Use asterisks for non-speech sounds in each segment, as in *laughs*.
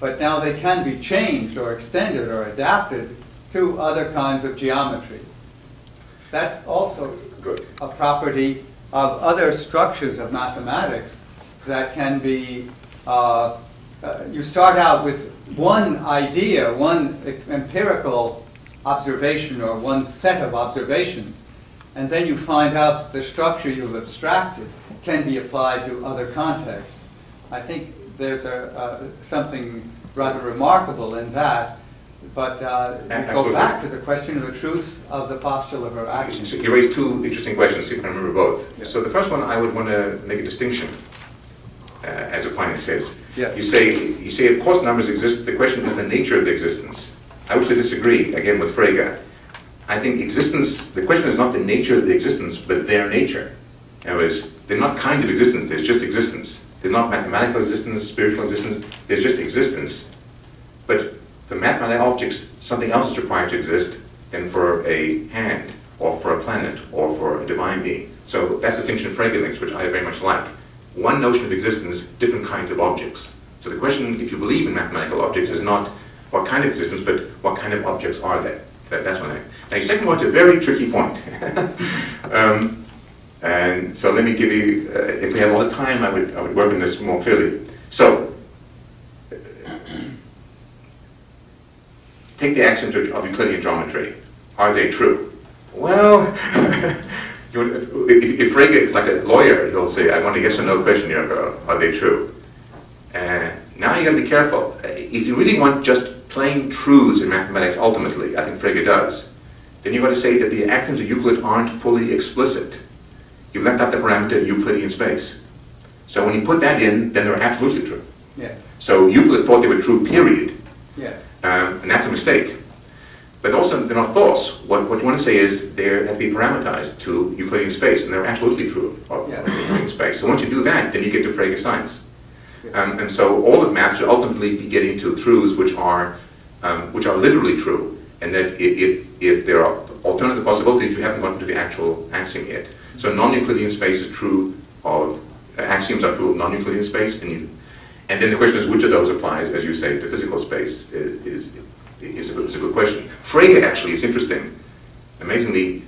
but now they can be changed or extended or adapted to other kinds of geometry. That's also Good. a property of other structures of mathematics that can be, uh, uh, you start out with one idea, one empirical observation or one set of observations, and then you find out that the structure you've abstracted can be applied to other contexts. I think there's a, uh, something rather remarkable in that. But uh, go back to the question of the truth of the postulate of action. So you raised two interesting questions, if I remember both. Yeah. So the first one, I would want to make a distinction, uh, as Aquinas says. Yes. You say, you say, of course, numbers exist. The question is the nature of the existence. I wish to disagree again with Frege. I think existence. The question is not the nature of the existence, but their nature. In other words, they're not kinds of existence. There's just existence. There's not mathematical existence, spiritual existence. There's just existence. But for mathematical objects, something else is required to exist than for a hand, or for a planet, or for a divine being. So that's the distinction Frege makes, which I very much like. One notion of existence, different kinds of objects. So the question, if you believe in mathematical objects, is not what kind of existence, but what kind of objects are they? That, that's one thing. Now, your second point's a very tricky point. *laughs* um, and so let me give you, uh, if we had all the time, I would, I would work on this more clearly. So, Take the axioms of Euclidean geometry. Are they true? Well, *laughs* if, Frege is like a lawyer, he'll say, I want a yes or no question here. Are they true? Uh, now you gotta be careful. Uh, If you really want just plain truths in mathematics ultimately, I think Frege does, then you've got to say that the axioms of Euclid aren't fully explicit. You've left out the parameter Euclidean space. So when you put that in, then they're absolutely true. Yes, So Euclid thought they were true, period. yes, Um, and that's a mistake. But also, they're not false. What, what you want to say is they have to be parameterized to Euclidean space, and they're absolutely true of, Yeah. Euclidean space. So once you do that, then you get to Frege science. Um, and so all of math should ultimately be getting to truths which are, um, which are literally true, and that if, if there are alternative possibilities, you haven't gotten to the actual axiom yet. So non-Euclidean space is true of, uh, axioms are true of non-Euclidean space, and you, and then the question is which of those applies, as you say, to physical space is, is, a, good, is a good question. Frege actually is interesting. Amazingly,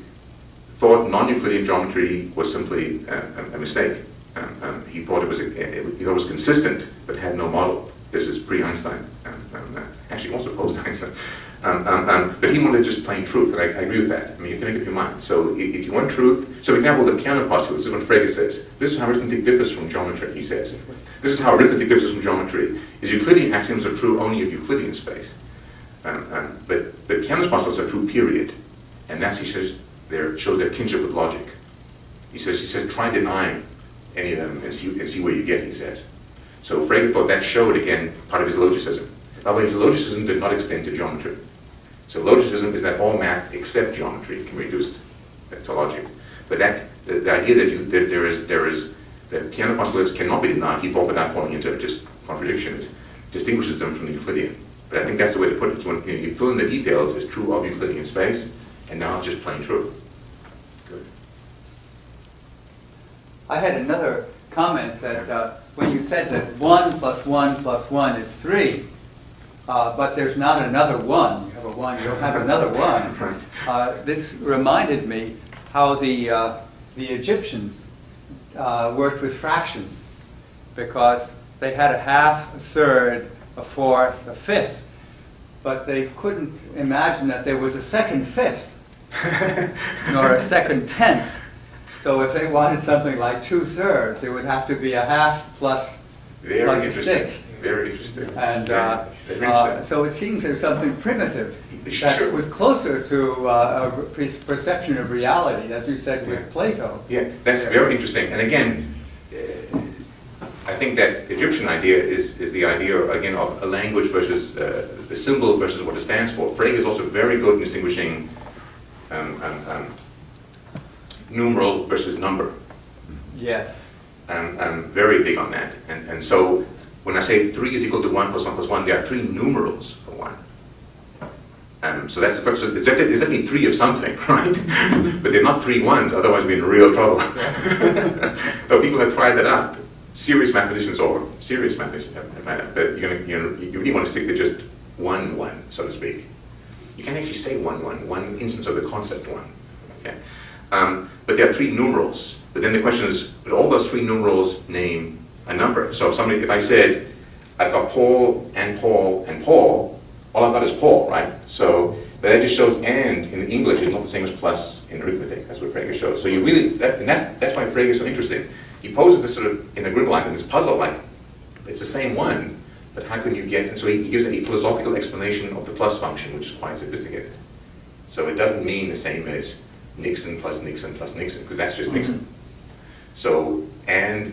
thought non-Euclidean geometry was simply a, a mistake. Um, um, he thought it was a, he thought it was consistent, but had no model. This is pre-Einstein, um, um, uh, actually also post-Einstein. Um, um, um, but he wanted just plain truth, and I, I agree with that. I mean, you to make up your mind. So i- if you want truth, so for example, the Peano postulate, this is what Frege says. This is how arithmetic differs from geometry, he says. This is how arithmetic differs from geometry. Is Euclidean axioms are true only of Euclidean space. Um, um, but, but Peano's postulates are true, period. And that's, he says, there shows their kinship with logic. He says, he says, try denying any of them and see, and see where you get, he says. So Frege thought that showed, again, part of his logicism. By the way, his logicism did not extend to geometry. So logicism is that all math except geometry can be reduced to logic. But that, the, the idea that, you, that there is, there is, that Peano postulates cannot be denied, he thought without falling into just contradictions, distinguishes them from the Euclidean. But I think that's the way to put it. When you, you fill in the details, it's true of Euclidean space, and now it's just plain true. Good. I had another comment that uh, when you said that 1 plus 1 plus 1 is 3, uh, but there's not another 1, you have a 1, you don't have another 1, uh, this reminded me how the, uh, the Egyptians uh, worked with fractions because they had a half, a third, a fourth, a fifth, but they couldn't imagine that there was a second fifth *laughs* nor a second tenth. So if they wanted something like two thirds, it would have to be a half plus, a sixth. Very interesting. And uh, Very- very uh, interesting. so it seems there's something primitive Sure. that was closer to uh, a pre- perception of reality, as you said with Yeah. Plato. Yeah, that's very interesting. And again, uh, I think that Egyptian idea is, is the idea, again, of a language versus uh, the symbol versus what it stands for. Frege is also very good in distinguishing um, um, um, numeral versus number. Yes. Um, I'm very big on that. And, and so when I say 3 is equal to 1 plus 1 plus 1, there are three numerals for 1. Um, so that's the first, so it's, definitely- it's three of something, *laughs* right? but they're not three ones, otherwise we're in real trouble. *laughs* but people have tried that out. serious mathematicians or serious mathematicians have found out, but you're gonna, you know, you really want to stick to just one one, so to speak. You can actually say one one, one instance of the concept one. Okay, um, but there are three numerals. But then the question is, would all those three numerals name a number? So if somebody, if I said, I've got Paul and Paul and Paul, all I've got is Paul, right? So but that just shows and in English is not the same as plus in arithmetic. That's what Frege shows. So you really, that, and that's, that's why Frege is so interesting. He poses this sort of in a grid line in this puzzle, like it's the same one, but how can you get? And so he, he gives a philosophical explanation of the plus function, which is quite sophisticated. So it doesn't mean the same as Nixon plus Nixon plus Nixon, because that's just Nixon. Mm-hmm. So and